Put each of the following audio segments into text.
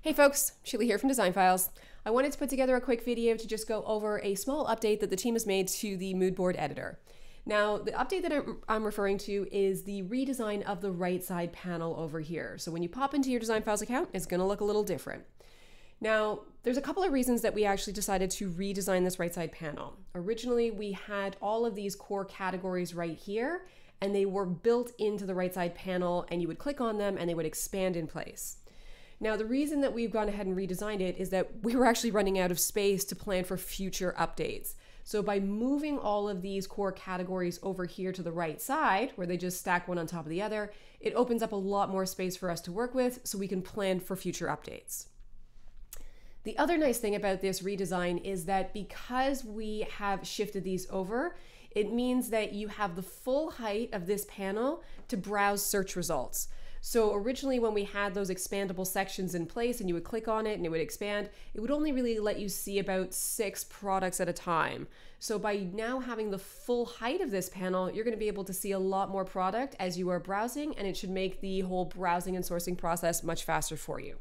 Hey folks, Sheila here from DesignFiles. I wanted to put together a quick video to just go over a small update that the team has made to the mood board editor. Now, the update that I'm, referring to is the redesign of the right side panel over here. So when you pop into your DesignFiles account, it's going to look a little different. Now, there's a couple of reasons that we actually decided to redesign this right side panel. Originally, we had all of these core categories right here, and they were built into the right side panel, and you would click on them and they would expand in place. Now, the reason that we've gone ahead and redesigned it is that we were actually running out of space to plan for future updates. So by moving all of these core categories over here to the right side, where they just stack one on top of the other, it opens up a lot more space for us to work with so we can plan for future updates. The other nice thing about this redesign is that because we have shifted these over, it means that you have the full height of this panel to browse search results. So originally when we had those expandable sections in place and you would click on it and it would expand, it would only really let you see about six products at a time. So by now having the full height of this panel, you're gonna be able to see a lot more product as you are browsing and it should make the whole browsing and sourcing process much faster for you.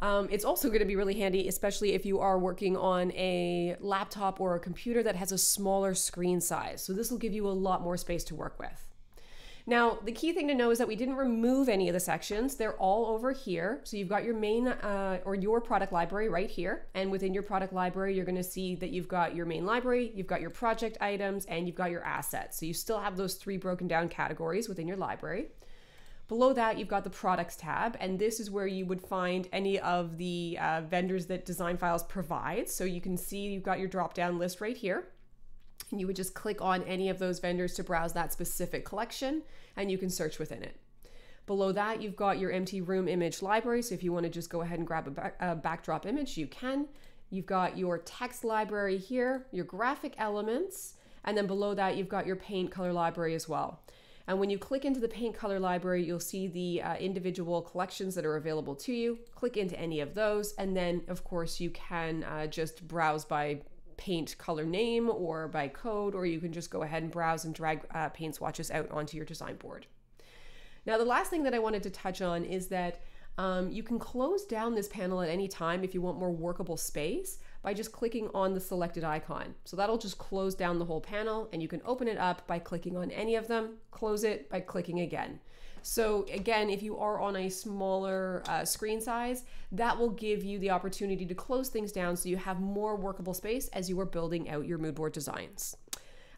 Um, it's also going to be really handy, especially if you are working on a laptop or a computer that has a smaller screen size. So this will give you a lot more space to work with. Now, the key thing to know is that we didn't remove any of the sections. They're all over here. So you've got your main uh, or your product library right here. And within your product library, you're gonna see that you've got your main library, you've got your project items, and you've got your assets. So you still have those three broken down categories within your library. Below that, you've got the products tab, and this is where you would find any of the uh, vendors that DesignFiles provides. So you can see you've got your drop down list right here and you would just click on any of those vendors to browse that specific collection and you can search within it. Below that, you've got your empty room image library. So if you want to just go ahead and grab a, back, a backdrop image, you can. You've got your text library here, your graphic elements, and then below that, you've got your paint color library as well. And when you click into the paint color library, you'll see the uh, individual collections that are available to you. Click into any of those, and then of course you can uh, just browse by paint color name or by code, or you can just go ahead and browse and drag uh, paint swatches out onto your design board. Now, the last thing that I wanted to touch on is that um, you can close down this panel at any time if you want more workable space by just clicking on the selected icon. So that'll just close down the whole panel and you can open it up by clicking on any of them, close it by clicking again. So again, if you are on a smaller uh, screen size, that will give you the opportunity to close things down so you have more workable space as you are building out your mood board designs.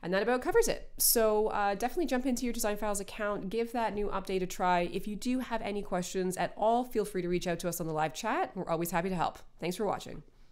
And that about covers it. So uh, definitely jump into your DesignFiles account, give that new update a try. If you do have any questions at all, feel free to reach out to us on the live chat. We're always happy to help. Thanks for watching.